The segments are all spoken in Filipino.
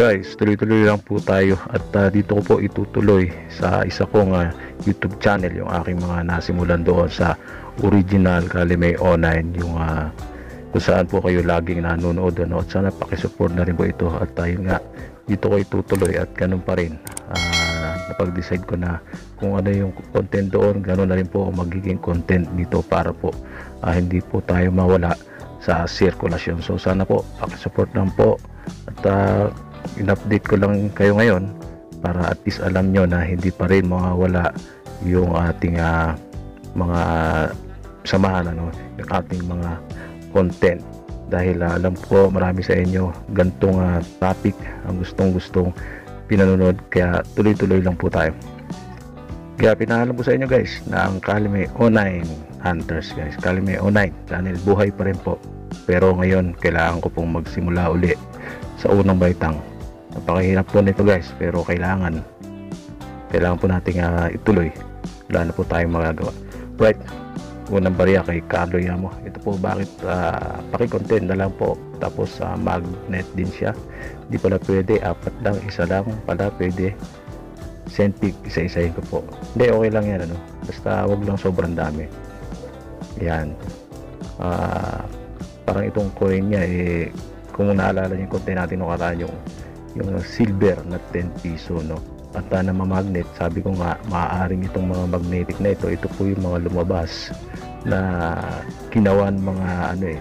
Guys, tuloy-tuloy lang po tayo. At uh, dito ko po itutuloy sa isa kong uh, YouTube channel yung aking mga nasimulan doon sa original Kalimay Online yung uh, kung saan po kayo laging nanonood ano, at sana pakisupport na rin po ito. At tayo nga dito ko itutuloy at ganun pa rin. Uh, napag-decide ko na kung ano yung content doon ganun na rin po magiging content dito para po uh, hindi po tayo mawala sa circulation so sana po pakisupport lang po. At uh, in-update ko lang kayo ngayon para at least alam nyo na hindi pa rin mawawala yung ating uh, mga samahan ano, yung ating mga content. Dahil uh, alam ko marami sa inyo gantong uh, topic ang gustong gustong pinanonood. Kaya tuloy tuloy lang po tayo. Kaya pinahalam ko sa inyo guys na ang Kalime O9 Hunters guys. Kalime O9 channel buhay pa rin po pero ngayon kailangan ko pong magsimula uli sa unang baitang. Napakahirap po nito guys pero kailangan. Kailangan po nating uh, ituloy. Wala na po tayong magagawa. Right. Unang barya kay Carlo Yamo. Ito po bakit uh, pakicontent na lang po. Tapos uh, magnet din siya. Hindi pala pwede. Apat lang isa lang pala pwede. Centpic isa-isahin ko po. Hindi okay lang yan ano. Basta wag lang sobrang dami. Yan. Uh, parang itong coin niya eh kung naalala niyo content natin no karaan yung yung silver na 10 piso no? At uh, na magnet sabi ko nga maaaring itong mga magnetic na ito ito po yung mga lumabas na kinawan mga ano eh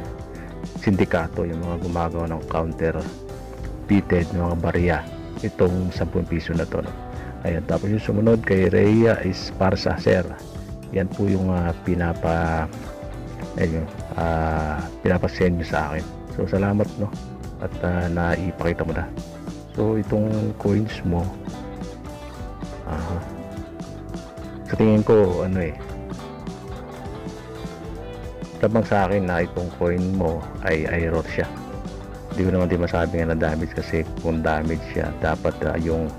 sindikato yung mga gumagawa ng counter fitted mga barya itong 10 piso na to no? ayan tapos yung sumunod kay Rhea is para sa sir. Yan po yung uh, pinapa ayun, uh, pinapasend nyo sa akin. So salamat no? At uh, naipakita mo na. So itong coins mo uh, sa tingin ko ano eh tabang sa akin na itong coin mo ay error siya. Hindi ko naman din masabi nga na damage kasi kung damage siya dapat uh, yung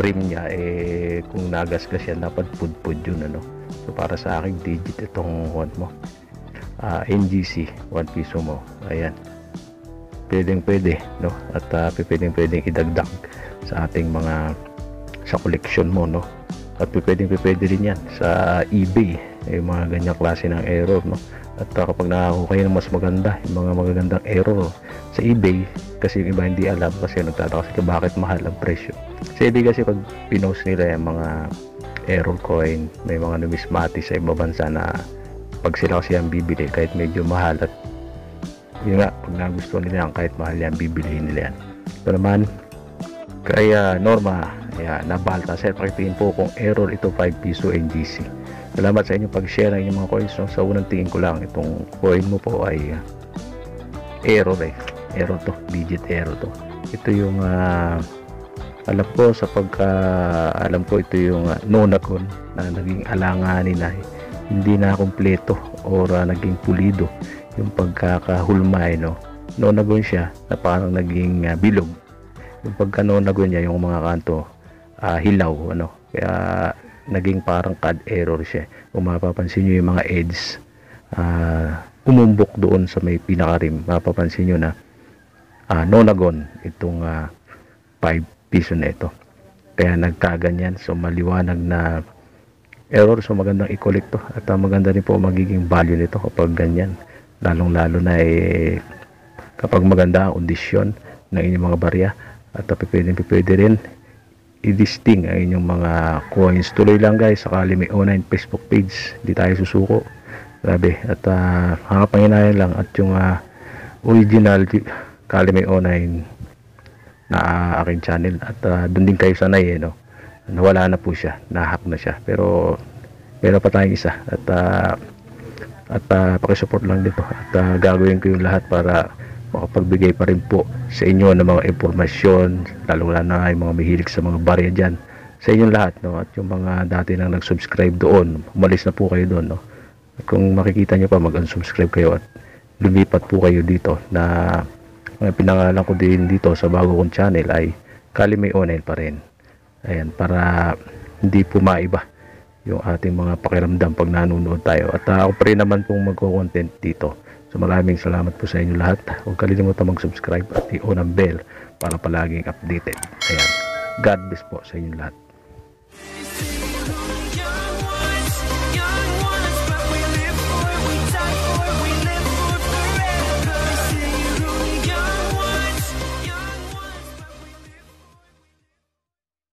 rim niya eh kung nagasgas siya dapat pudpud yun ano? So para sa akin digit itong one mo uh, NGC 1 piso mo. Ayan. Pwedeng pwede no? At uh, pwedeng pwedeng idagdag sa ating mga sa collection mo no? At pwedeng pwede rin yan sa eBay yung mga ganyang klase ng error no? At uh, kapag nakakuha kayo ng mas maganda yung mga magagandang error sa eBay kasi yung iba hindi alam kasi nagtataka kasi bakit mahal ang presyo. Sa eBay kasi pag pinost nila yung mga error coin may mga numismatis sa ibang bansa na pag sila kasi ang bibili kahit medyo mahal at yun nga pag nagustuhan nila yan kahit mahal yan bibilihin nila yan. Ito naman kaya norma kaya nabalta sir pakitingin po kung error ito 5 piso NGC salamat sa inyong pag-share ng mga coins. No? sa unang tingin ko lang itong coin mo po ay uh, error eh. Error to digit error to. Ito yung uh, alam ko sa pagka alam ko ito yung uh, nonacon na naging alanganin na hindi na kompleto or uh, naging pulido yung pagkakahulmay no? Nonagon siya na parang naging uh, bilog. Yung pagka nonagon niya yung mga kanto uh, hilaw ano? Kaya naging parang cad error siya. Kung mapapansin niyo yung mga edges uh, umumbok doon sa may pinakarim mapapansin niyo na uh, nonagon itong uh, 5 piso na ito. Kaya nagkaganyan. So maliwanag na error so magandang i-collect to. At uh, maganda rin po magiging value nito kapag ganyan. Lalong lalo na eh kapag maganda ang kondisyon ng inyong mga barya. At uh, pwede, pwede rin i-disting ang inyong mga coins. Tuloy lang guys sakali may online facebook page. Hindi tayo susuko. Grabe. At uh, mga panginayan lang at yung uh, original kali may online na uh, aking channel. At uh, doon din kayo sanay eh, no? Nawala na po siya. Nahack na siya. Pero meron pa tayong isa. At uh, at uh, pakisupport lang dito at uh, gagawin ko yung lahat para makapagbigay pa rin po sa inyo ng mga impormasyon lalo na yung mga mahilig sa mga barya dyan. Sa inyong lahat no? At yung mga dati nang nag-subscribe doon umalis na po kayo doon no? At kung makikita nyo pa mag-unsubscribe kayo at lumipat po kayo dito na uh, pinangalan ko din dito sa bago kong channel ay Kalimay Online pa rin ayan para hindi po maiba yung ating mga pakiramdam pag nanonood tayo at uh, ako pa rin naman pong magko-content dito So maraming salamat po sa inyo lahat. Huwag kalimutan mag-subscribe at i-on ang bell para palaging updated. Ayan. God bless po sa inyo lahat.